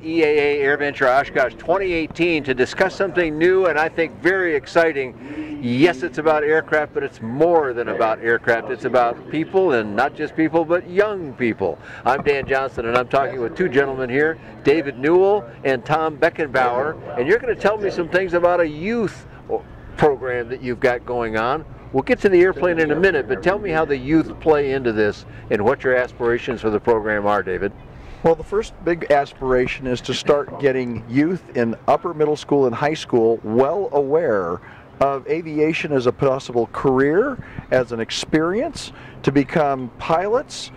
AirVenture Oshkosh 2018 to discuss something new and I think very exciting. Yes, it's about aircraft, but it's more than about aircraft. It's about people and not just people, but young people. I'm Dan Johnson and I'm talking with two gentlemen here, David Newell and Tom Beckenbauer, and you're going to tell me some things about a youth program that you've got going on. We'll get to the airplane in a minute, but tell me how the youth play into this and what your aspirations for the program are, David. Well, the first big aspiration is to start getting youth in upper middle school and high school well aware of aviation as a possible career, as an experience, to become pilots,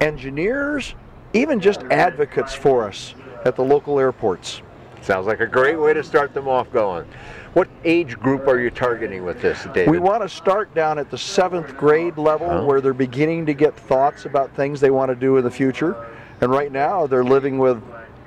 engineers, even just advocates for us at the local airports. Sounds like a great way to start them off going. What age group are you targeting with this, David? We want to start down at the seventh grade level oh. where they're beginning to get thoughts about things they want to do in the future. And right now they're living with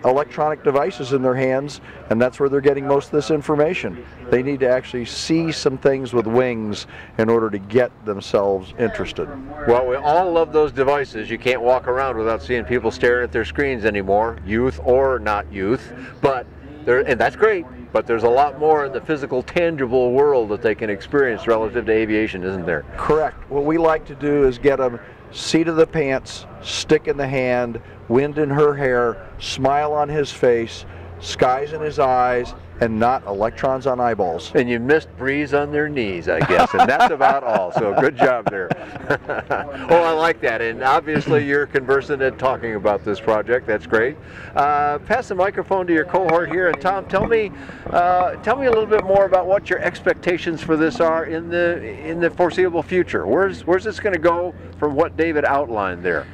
electronic devices in their hands, and that's where they're getting most of this information. They need to actually see some things with wings in order to get themselves interested. Well, we all love those devices. You can't walk around without seeing people staring at their screens anymore, youth or not youth. But there, and that's great. But there's a lot more in the physical, tangible world that they can experience relative to aviation, isn't there? Correct. What we like to do is get them seat of the pants, stick in the hand, wind in her hair, smile on his face, skies in his eyes, and not electrons on eyeballs. And you missed breeze on their knees, I guess, and that's about all. So good job there. oh, I like that. And obviously you're conversant and talking about this project. That's great. Uh, pass the microphone to your cohort here, and Tom, tell me, uh, tell me a little bit more about what your expectations for this are in the in the foreseeable future. Where's where's this going to go from what David outlined there?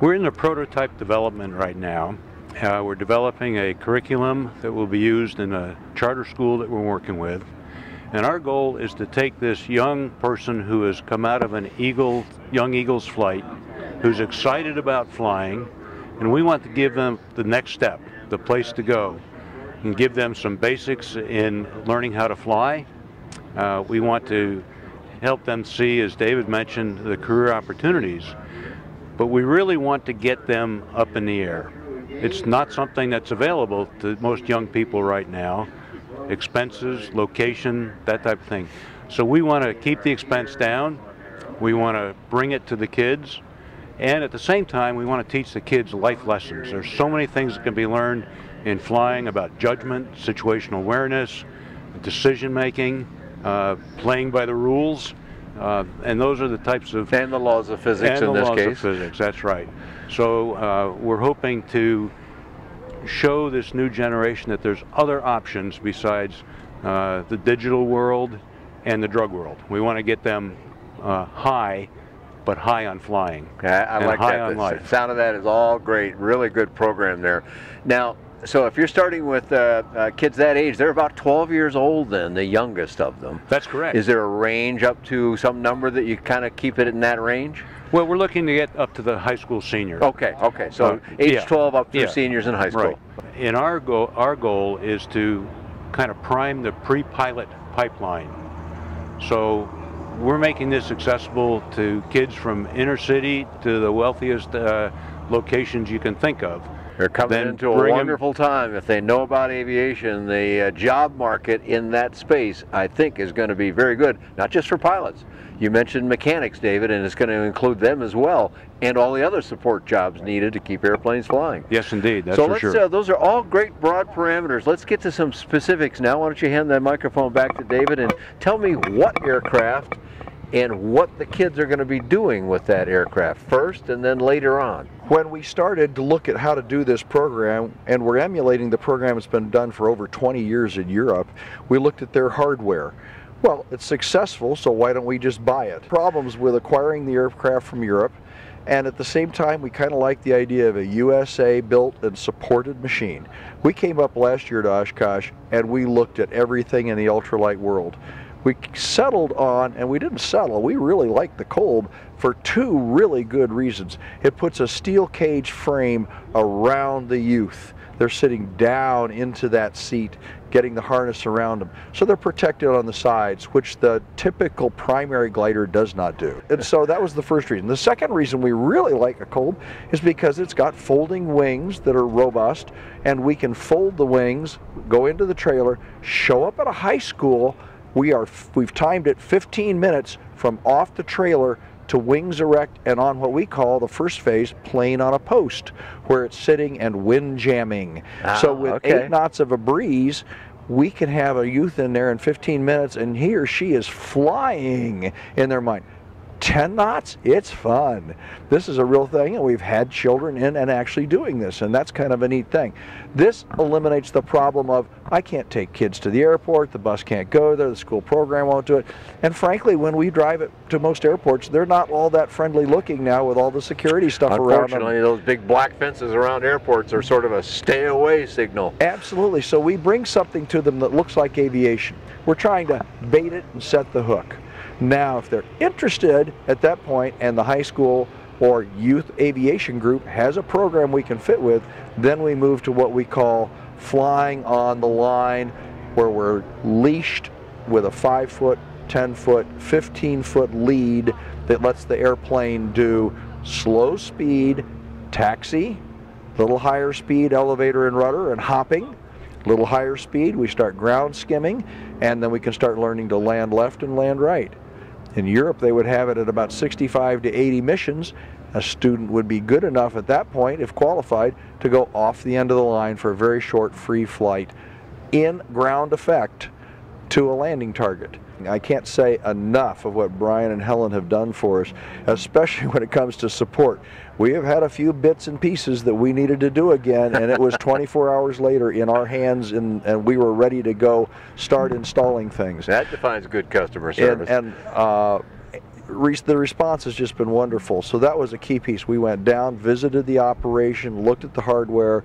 We're in the prototype development right now. Uh, we're developing a curriculum that will be used in a charter school that we're working with. And our goal is to take this young person who has come out of an Eagle, Young Eagles flight, who's excited about flying, and we want to give them the next step, the place to go, and give them some basics in learning how to fly. Uh, we want to help them see, as David mentioned, the career opportunities but we really want to get them up in the air. It's not something that's available to most young people right now. Expenses, location, that type of thing. So we want to keep the expense down. We want to bring it to the kids. And at the same time, we want to teach the kids life lessons. There's so many things that can be learned in flying about judgment, situational awareness, decision making, uh, playing by the rules. Uh, and those are the types of and the laws of physics in this case. physics, that's right. So uh, we're hoping to show this new generation that there's other options besides uh, the digital world and the drug world. We want to get them uh, high, but high on flying. Okay, I like high that. On the life. sound of that is all great. Really good program there. Now, so if you're starting with uh, uh, kids that age, they're about 12 years old then, the youngest of them. That's correct. Is there a range up to some number that you kind of keep it in that range? Well, we're looking to get up to the high school senior. Okay, okay. So uh, age yeah. 12 up to yeah. seniors in high school. Right. And our goal, our goal is to kind of prime the pre-pilot pipeline. So we're making this accessible to kids from inner city to the wealthiest uh, locations you can think of. They're coming into a wonderful them. time. If they know about aviation, the uh, job market in that space, I think, is going to be very good, not just for pilots. You mentioned mechanics, David, and it's going to include them as well, and all the other support jobs needed to keep airplanes flying. Yes, indeed. That's so for let's, sure. Uh, those are all great broad parameters. Let's get to some specifics now. Why don't you hand that microphone back to David and tell me what aircraft and what the kids are going to be doing with that aircraft first and then later on. When we started to look at how to do this program, and we're emulating the program that's been done for over 20 years in Europe, we looked at their hardware. Well, it's successful, so why don't we just buy it? Problems with acquiring the aircraft from Europe, and at the same time, we kind of like the idea of a USA built and supported machine. We came up last year to Oshkosh and we looked at everything in the ultralight world we settled on, and we didn't settle, we really liked the Kolb for two really good reasons. It puts a steel cage frame around the youth. They're sitting down into that seat, getting the harness around them. So they're protected on the sides, which the typical primary glider does not do. And so that was the first reason. The second reason we really like a Kolb is because it's got folding wings that are robust, and we can fold the wings, go into the trailer, show up at a high school. We are, we've timed it 15 minutes from off the trailer to wings erect and on what we call the first phase plane on a post where it's sitting and wind jamming. Ah, so with okay. eight knots of a breeze, we can have a youth in there in 15 minutes and he or she is flying in their mind. 10 knots, it's fun. This is a real thing, and we've had children in and actually doing this, and that's kind of a neat thing. This eliminates the problem of I can't take kids to the airport, the bus can't go there, the school program won't do it. And frankly, when we drive it to most airports, they're not all that friendly looking now with all the security stuff around them. Unfortunately, those big black fences around airports are sort of a stay away signal. Absolutely. So we bring something to them that looks like aviation. We're trying to bait it and set the hook. Now, if they're interested at that point and the high school or youth aviation group has a program we can fit with, then we move to what we call flying on the line where we're leashed with a 5 foot, 10 foot, 15 foot lead that lets the airplane do slow speed, taxi, little higher speed elevator and rudder and hopping, little higher speed we start ground skimming and then we can start learning to land left and land right. In Europe, they would have it at about 65 to 80 missions. A student would be good enough at that point, if qualified, to go off the end of the line for a very short free flight in ground effect to a landing target. I can't say enough of what Brian and Helen have done for us, especially when it comes to support. We have had a few bits and pieces that we needed to do again, and it was 24 hours later in our hands, and, and we were ready to go start installing things. That defines good customer And, service. and uh, re- the response has just been wonderful. So that was a key piece. We went down, visited the operation, looked at the hardware.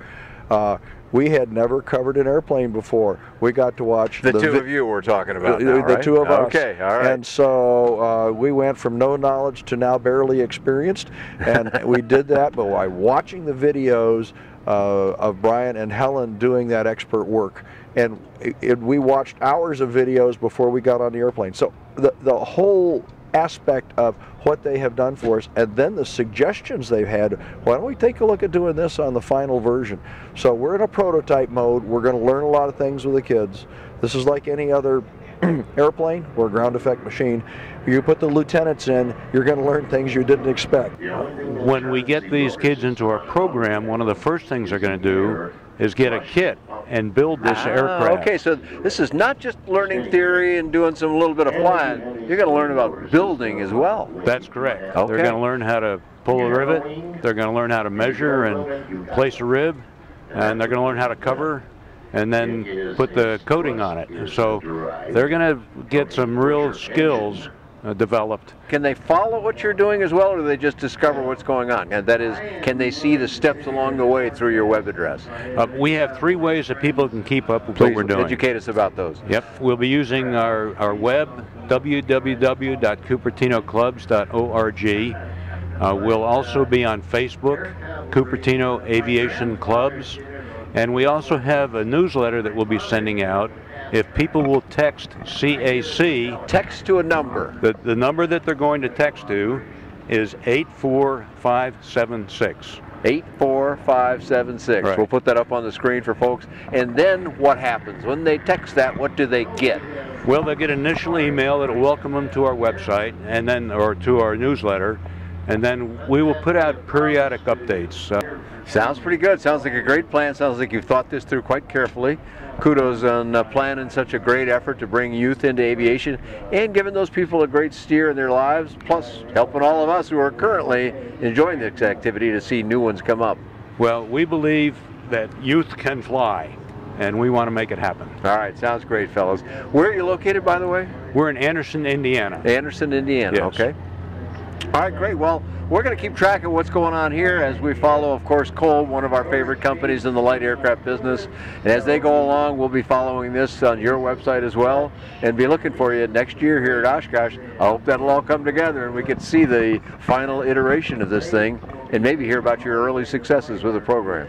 Uh, we had never covered an airplane before. We got to watch the, two vi- of you we're talking about the, now, the right? two of us. Okay, all right. And so uh, we went from no knowledge to now barely experienced, and we did that. But by watching the videos uh, of Brian and Helen doing that expert work, and it, it- we watched hours of videos before we got on the airplane. So the the whole aspect of what they have done for us and then the suggestions they've had. Why don't we take a look at doing this on the final version? So we're in a prototype mode. We're going to learn a lot of things with the kids. This is like any other airplane. Or ground effect machine. You put the lieutenants in you're going to learn things you didn't expect. When we get these kids into our program, one of the first things they're going to do is get a kit and build this Ah, aircraft. Okay, so this is not just learning theory and doing some little bit of flying. You're going to learn about building as well. That's correct. Okay. They're going to learn how to pull a rivet. They're going to learn how to measure and place a rib, and they're going to learn how to cover and then put the coating on it. So they're going to get some real skills uh, developed. Can they follow what you're doing as well, or do they just discover what's going on? And that is, can they see the steps along the way through your web address? Uh, we have three ways that people can keep up with Please what we're doing. educate us about those. Yep, we'll be using our, our web, www.cupertinoclubs.org. Uh, we'll also be on Facebook, Cupertino Aviation Clubs, and we also have a newsletter that we'll be sending out. If people will text CAC, Text to a number. the, the number that they're going to text to is 84576. 84576. Right. We'll put that up on the screen for folks. And then what happens? When they text that, what do they get? Well, they'll get an initial email that'll welcome them to our website and then, or to our newsletter, and then we will put out periodic updates. Uh, Sounds pretty good. Sounds like a great plan. Sounds like you've thought this through quite carefully. Kudos on uh, planning such a great effort to bring youth into aviation and giving those people a great steer in their lives, plus helping all of us who are currently enjoying this activity to see new ones come up. well, we believe that youth can fly, and we want to make it happen. All right, sounds great, fellows. Where are you located, by the way? We're in Anderson, Indiana. Anderson, Indiana. Yes. Okay. All right, great. Well, we're going to keep track of what's going on here as we follow, of course, Kolb, one of our favorite companies in the light aircraft business. And as they go along, we'll be following this on your website as well and be looking for you next year here at Oshkosh. I hope that'll all come together and we can see the final iteration of this thing and maybe hear about your early successes with the program.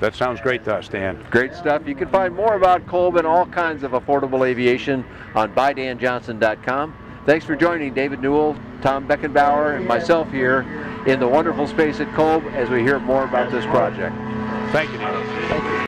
That sounds great to us, Dan. Great stuff. You can find more about Kolb and all kinds of affordable aviation on bydanjohnson.com. Thanks for joining David Newell, Tom Beckenbauer, and myself here in the wonderful space at Kolb as we hear more about this project. Thank you.